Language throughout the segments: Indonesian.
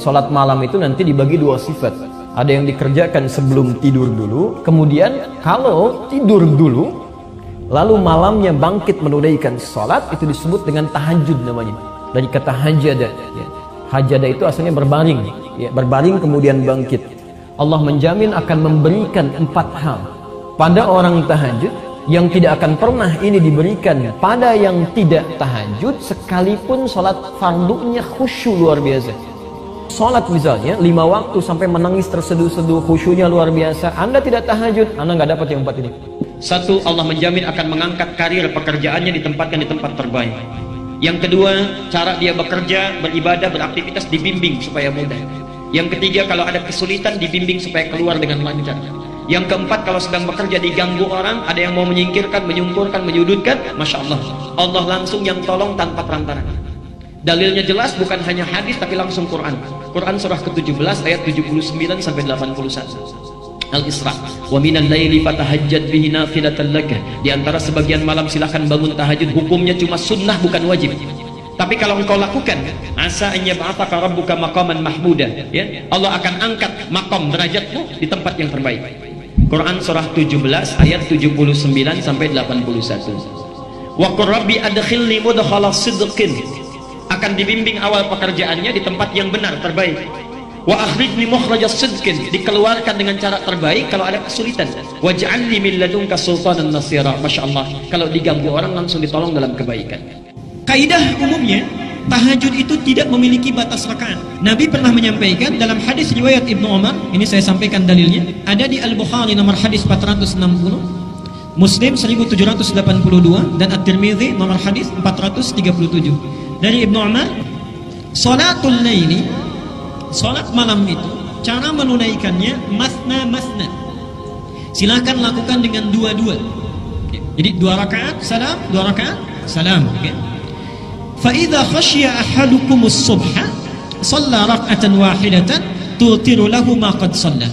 Sholat malam itu nanti dibagi dua sifat. Ada yang dikerjakan sebelum tidur dulu, kemudian kalau tidur dulu, lalu malamnya bangkit menunaikan sholat, itu disebut dengan tahajud namanya. Dari kata hajada. Ya. Hajada itu asalnya berbaring. Ya, berbaring kemudian bangkit. Allah menjamin akan memberikan empat hal pada orang tahajud yang tidak akan pernah ini diberikan pada yang tidak tahajud sekalipun sholat fardunya khusyuk luar biasa sholat misalnya lima waktu sampai menangis terseduh-seduh khusyuknya luar biasa anda tidak tahajud anda nggak dapat yang empat ini. Satu Allah menjamin akan mengangkat karir pekerjaannya ditempatkan di tempat terbaik. Yang kedua cara dia bekerja beribadah beraktivitas dibimbing supaya mudah. Yang ketiga kalau ada kesulitan dibimbing supaya keluar dengan lancar. Yang keempat kalau sedang bekerja diganggu orang ada yang mau menyingkirkan menyungkurkan menyudutkan Masya Allah. Allah langsung yang tolong tanpa perantara Dalilnya jelas bukan hanya hadis tapi langsung Quran. Quran surah ke-17 ayat 79 sampai 81. Al-Isra. Wa minal laili fatahajjad bihi nafilatan laka. Di antara sebagian malam silakan bangun tahajud. Hukumnya cuma sunnah bukan wajib. Tapi kalau engkau lakukan, asa an yab'athaka rabbuka maqaman mahmuda, ya. Allah akan angkat makom derajatmu di tempat yang terbaik. Quran surah 17 ayat 79 sampai 81. Wa qur rabbi adkhilni mudkhala sidqin akan dibimbing awal pekerjaannya di tempat yang benar terbaik. Wa akhrijni mukhrajas sidqin dikeluarkan dengan cara terbaik kalau ada kesulitan. Waj'alni min ladunka sultanan nasira. Masyaallah kalau diganggu orang langsung ditolong dalam kebaikan. Kaidah umumnya tahajud itu tidak memiliki batas rakaat. Nabi pernah menyampaikan dalam hadis riwayat Ibnu Umar, ini saya sampaikan dalilnya, ada di Al-Bukhari nomor hadis 460, Muslim 1782 dan At-Tirmidzi nomor hadis 437 dari Ibnu Umar Salatul laili Salat malam itu Cara menunaikannya Masna masna Silakan lakukan dengan dua-dua Jadi dua rakaat salam Dua rakaat salam okay. فإذا خشي أحدكم الصبح صلى ركعة واحدة تutiru lahu ma qad صلى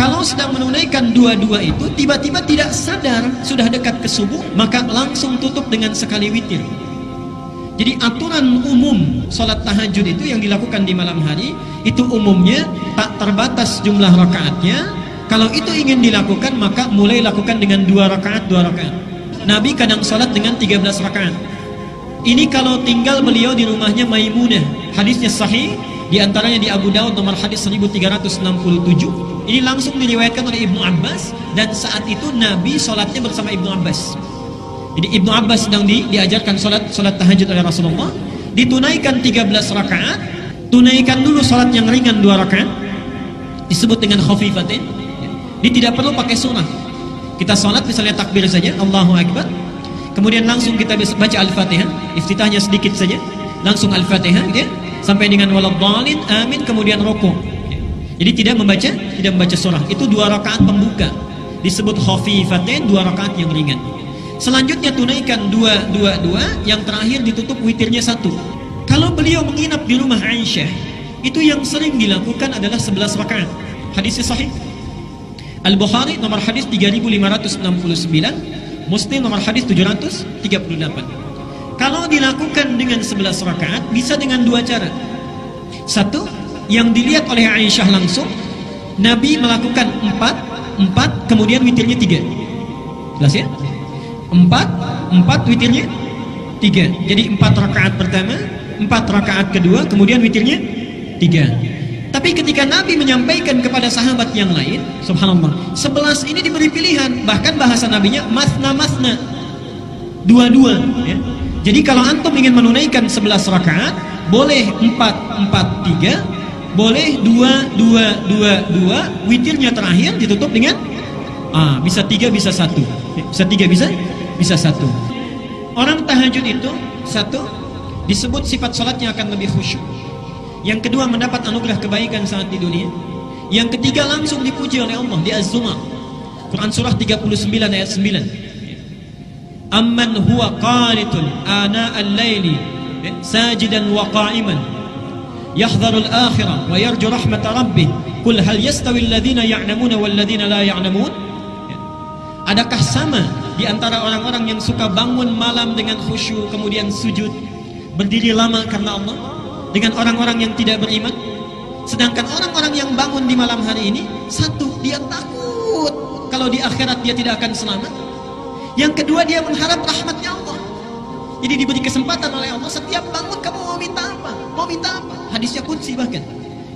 kalau sedang menunaikan dua-dua itu tiba-tiba tidak sadar sudah dekat ke subuh maka langsung tutup dengan sekali witir jadi aturan umum sholat tahajud itu yang dilakukan di malam hari itu umumnya tak terbatas jumlah rakaatnya. Kalau itu ingin dilakukan maka mulai lakukan dengan dua rakaat dua rakaat. Nabi kadang sholat dengan 13 rakaat. Ini kalau tinggal beliau di rumahnya Maimunah. Hadisnya sahih di antaranya di Abu Daud nomor hadis 1367. Ini langsung diriwayatkan oleh Ibnu Abbas dan saat itu Nabi sholatnya bersama Ibnu Abbas. Jadi Ibnu Abbas sedang di, diajarkan salat salat tahajud oleh Rasulullah, ditunaikan 13 rakaat, tunaikan dulu salat yang ringan 2 rakaat, disebut dengan khafifatin. Dia tidak perlu pakai sunnah. Kita salat misalnya takbir saja, Allahu Akbar. Kemudian langsung kita baca Al-Fatihah, iftitahnya sedikit saja, langsung Al-Fatihah gitu ya, sampai dengan waladhdallin amin kemudian rukuk. Jadi tidak membaca, tidak membaca surah. Itu dua rakaat pembuka. Disebut khafifatin, dua rakaat yang ringan. Selanjutnya tunaikan dua, dua, dua. Yang terakhir ditutup witirnya satu. Kalau beliau menginap di rumah Aisyah, itu yang sering dilakukan adalah 11 rakaat. Hadisnya sahih. Al-Bukhari nomor hadis 3569, Muslim nomor hadis 738. Dilakukan dengan 11 rakaat bisa dengan dua cara. Satu, yang dilihat oleh Aisyah langsung, Nabi melakukan empat, empat, kemudian witirnya tiga. Jelas ya? empat empat witirnya tiga jadi empat rakaat pertama empat rakaat kedua kemudian witirnya tiga tapi ketika Nabi menyampaikan kepada sahabat yang lain subhanallah sebelas ini diberi pilihan bahkan bahasa nabinya masna masna dua-dua ya. Jadi kalau antum ingin menunaikan sebelas rakaat boleh empat empat tiga boleh dua dua dua dua witirnya terakhir ditutup dengan ah bisa tiga bisa satu bisa tiga bisa bisa satu. Orang tahajud itu satu disebut sifat sholatnya akan lebih khusyuk. Yang kedua mendapat anugerah kebaikan saat di dunia. Yang ketiga langsung dipuji oleh Allah di Az-Zumar. Quran surah 39 ayat 9. Amman huwa qanitun ana al-laili sajidan wa qa'iman yahdharu al-akhirah wa yarju rahmat rabbih. Qul hal yastawi alladhina ya'lamuna wal ladhina la ya'lamun? Adakah sama di antara orang-orang yang suka bangun malam dengan khusyuk kemudian sujud berdiri lama karena Allah dengan orang-orang yang tidak beriman Sedangkan orang-orang yang bangun di malam hari ini, satu, dia takut kalau di akhirat dia tidak akan selamat. Yang kedua, dia mengharap rahmatnya Allah. Jadi diberi kesempatan oleh Allah, setiap bangun kamu mau minta apa? Mau minta apa? Hadisnya kunci bahkan.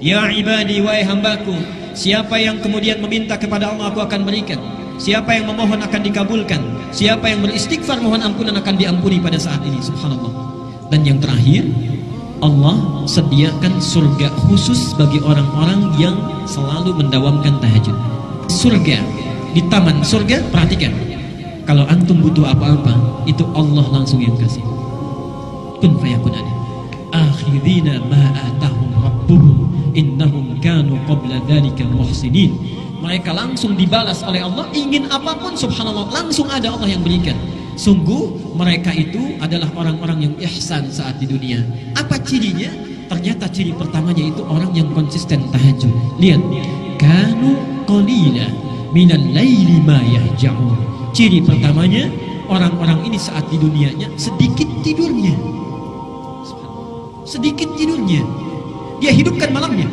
Ya ibadi wahai hambaku, siapa yang kemudian meminta kepada Allah aku akan berikan. Siapa yang memohon akan dikabulkan. Siapa yang beristighfar mohon ampunan akan diampuni pada saat ini. Subhanallah. Dan yang terakhir, Allah sediakan surga khusus bagi orang-orang yang selalu mendawamkan tahajud. Surga di taman surga, perhatikan. Kalau antum butuh apa-apa, itu Allah langsung yang kasih. Kun fayakun ada. Akhirina ma atahum rabbuhum innahum kanu qabla dhalika muhsinin. Mereka langsung dibalas oleh Allah, ingin apa pun subhanallah langsung ada Allah yang berikan. Sungguh mereka itu adalah orang-orang yang ihsan saat di dunia. Apa cirinya? Ternyata ciri pertamanya itu orang yang konsisten tahajud. Lihat, kanu qalila minal laili ma yahja'un. Ciri pertamanya orang-orang ini saat di dunianya sedikit tidurnya. Sedikit tidurnya. Dia hidupkan malamnya.